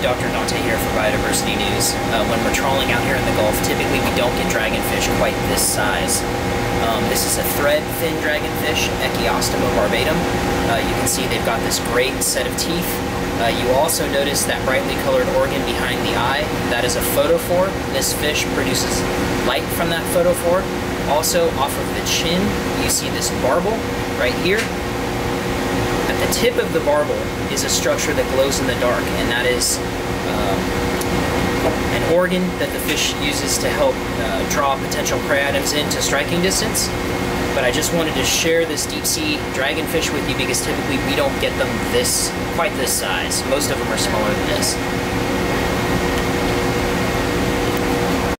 Dr. Danté here for Biodiversity News. Uh, when we're trawling out here in the Gulf, typically we don't get dragonfish quite this size. Um, this is a thread fin dragonfish, Echiostoma barbatum. Uh, you can see they've got this great set of teeth. Uh, you also notice that brightly colored organ behind the eye. That is a photophore. This fish produces light from that photophore. Also, off of the chin, you see this barbel right here. At the tip of the barbel is a structure that glows in the dark, and that is um, an organ that the fish uses to help uh, draw potential prey items into striking distance. But I just wanted to share this deep sea dragonfish with you because typically we don't get them this quite this size. Most of them are smaller than this.